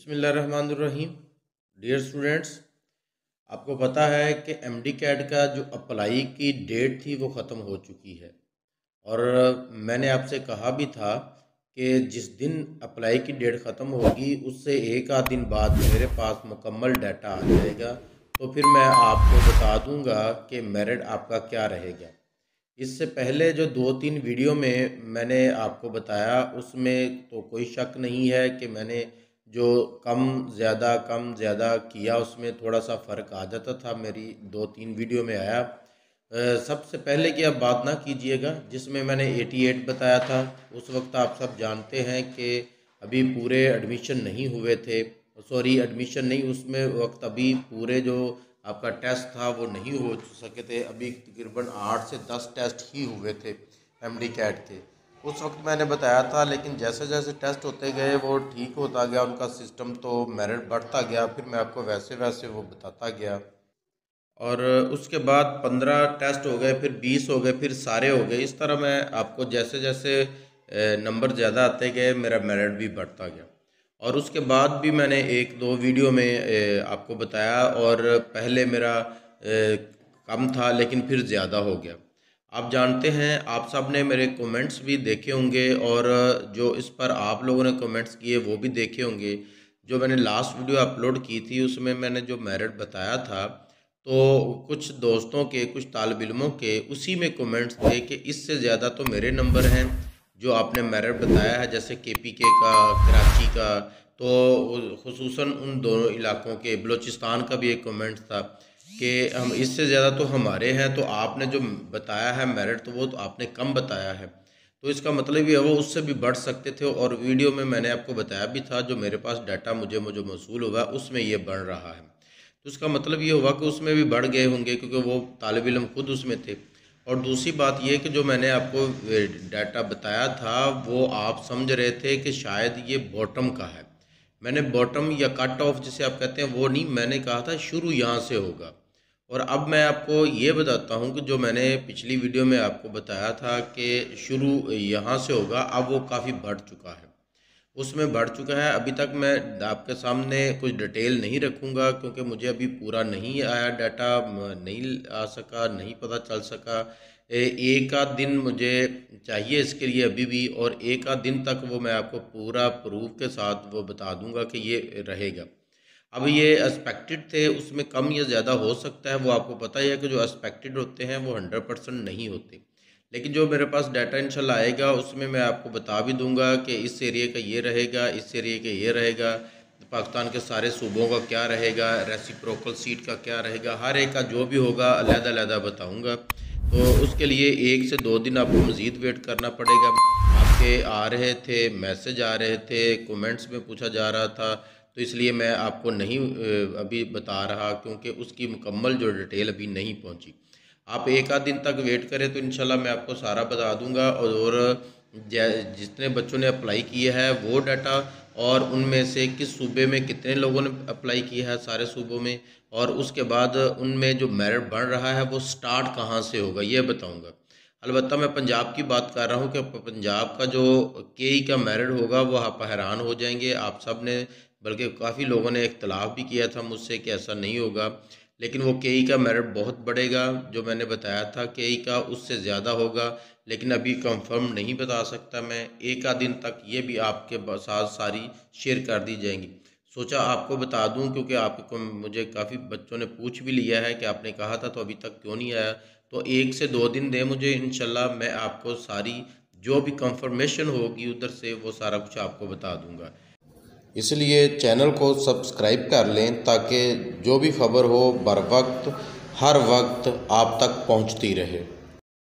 बिसमीम dear students आपको पता है कि एम डी कैट का जो अप्लाई की डेट थी, वो ख़त्म हो चुकी है। और मैंने आपसे कहा भी था कि जिस दिन अप्लाई की डेट ख़त्म होगी, उससे एक आध दिन बाद मेरे पास मुकम्मल डाटा आ जाएगा। तो फिर मैं आपको बता दूँगा कि मेरिट आपका क्या रहेगा। इससे पहले जो दो तीन वीडियो में मैंने आपको बताया, उसमें तो कोई शक नहीं है कि मैंने जो कम, ज़्यादा कम, ज़्यादा किया, उसमें थोड़ा सा फ़र्क आ जाता था। मेरी दो तीन वीडियो में आया। सबसे पहले की आप बात ना कीजिएगा, जिसमें मैंने 88 बताया था। उस वक्त आप सब जानते हैं कि अभी पूरे एडमिशन नहीं हुए थे। सॉरी, एडमिशन नहीं, उसमें वक्त अभी पूरे जो आपका टेस्ट था, वो नहीं हो सके थे। अभी तकरीबन आठ से दस टेस्ट ही हुए थे एम डी कैट के। उस वक्त मैंने बताया था, लेकिन जैसे जैसे टेस्ट होते गए, वो ठीक होता गया, उनका सिस्टम तो मेरिट बढ़ता गया, फिर मैं आपको वैसे वैसे वो बताता गया। और उसके बाद पंद्रह टेस्ट हो गए, फिर बीस हो गए, फिर सारे हो गए। इस तरह मैं आपको जैसे जैसे नंबर ज़्यादा आते गए, मेरा मेरिट भी बढ़ता गया। और उसके बाद भी मैंने एक दो वीडियो में आपको बताया, और पहले मेरा कम था, लेकिन फिर ज़्यादा हो गया। आप जानते हैं, आप सबने मेरे कमेंट्स भी देखे होंगे और जो इस पर आप लोगों ने कमेंट्स किए वो भी देखे होंगे। जो मैंने लास्ट वीडियो अपलोड की थी, उसमें मैंने जो मेरिट बताया था तो कुछ दोस्तों के, कुछ तालब इलमों के, उसी में कमेंट्स थे कि इससे ज़्यादा तो मेरे नंबर हैं, जो आपने मेरिट बताया है, जैसे के पी के का कराची का तो खसूस उन दोनों इलाकों के, बलूचिस्तान का भी एक कमेंट था। कि हम इससे ज़्यादा तो हमारे हैं तो आपने जो बताया है मेरिट तो वो तो आपने कम बताया है। तो इसका मतलब ये वो उससे भी बढ़ सकते थे और वीडियो में मैंने आपको बताया भी था, जो मेरे पास डाटा मुझे मुझे मौसू हुआ, उसमें ये बढ़ रहा है। तो इसका मतलब ये हुआ कि उसमें भी बढ़ गए होंगे, क्योंकि वो तालब इलम खुद उसमें थे। और दूसरी बात ये कि जो मैंने आपको डाटा बताया था, वो आप समझ रहे थे कि शायद ये बॉटम का है। मैंने बॉटम या कट ऑफ़ जिसे आप कहते हैं, वो नहीं, मैंने कहा था शुरू यहाँ से होगा। और अब मैं आपको ये बताता हूँ कि जो मैंने पिछली वीडियो में आपको बताया था कि शुरू यहाँ से होगा, अब वो काफ़ी बढ़ चुका है। उसमें बढ़ चुका है। अभी तक मैं आपके सामने कुछ डिटेल नहीं रखूँगा क्योंकि मुझे अभी पूरा नहीं आया डाटा, नहीं आ सका, नहीं पता चल सका। एक आध दिन मुझे चाहिए इसके लिए अभी भी और एक आध दिन तक वो मैं आपको पूरा प्रूफ के साथ वो बता दूँगा कि ये रहेगा। अब ये एक्सपेक्टेड थे, उसमें कम या ज़्यादा हो सकता है, वो आपको पता ही है कि जो एक्सपेक्टेड होते हैं, वो हंड्रेड परसेंट नहीं होते। लेकिन जो मेरे पास डाटा इंशाल्लाह आएगा, उसमें मैं आपको बता भी दूँगा कि इस एरिए का ये रहेगा, इस एरिए का ये रहेगा, पाकिस्तान के सारे सूबों का क्या रहेगा रेसिप्रोकल सीट का क्या रहेगा, हर एक का जो भी होगा अलहदा बताऊँगा। तो उसके लिए एक से दो दिन आपको मज़ीद वेट करना पड़ेगा। आपके आ रहे थे मैसेज आ रहे थे कमेंट्स में पूछा जा रहा था तो इसलिए मैं आपको नहीं अभी बता रहा क्योंकि उसकी मुकम्मल जो डिटेल अभी नहीं पहुँची। आप एक आध दिन तक वेट करें तो इंशाल्लाह मैं आपको सारा बता दूँगा और जितने बच्चों ने अप्लाई किया है वो डाटा और उनमें से किस सूबे में कितने लोगों ने अप्लाई किया है सारे सूबों में और उसके बाद उनमें जो मेरिट बढ़ रहा है वो स्टार्ट कहाँ से होगा, ये बताऊँगा। अलबत्त मैं पंजाब की बात कर रहा हूँ कि पंजाब का जो केई का मेरिट होगा, वो आप हैरान हो जाएँगे। आप सबने, बल्कि काफ़ी लोगों ने इख्तलाफ भी किया था मुझसे कि ऐसा नहीं होगा। लेकिन वो केई का मेरिट बहुत बढ़ेगा, जो मैंने बताया था केई का उससे ज़्यादा होगा। लेकिन अभी कंफर्म नहीं बता सकता मैं। एक आध दिन तक ये भी आपके साथ सारी शेयर कर दी जाएँगी। सोचा आपको बता दूँ, क्योंकि आपको मुझे काफ़ी बच्चों ने पूछ भी लिया है कि आपने कहा था तो अभी तक क्यों नहीं आया? तो एक से दो दिन दें मुझे इनशाला मैं आपको सारी, जो भी कंफर्मेशन होगी उधर से, वो सारा कुछ आपको बता दूँगा। इसलिए चैनल को सब्सक्राइब कर लें ताकि जो भी ख़बर हो, बर वक्त, हर वक्त आप तक पहुँचती रहे।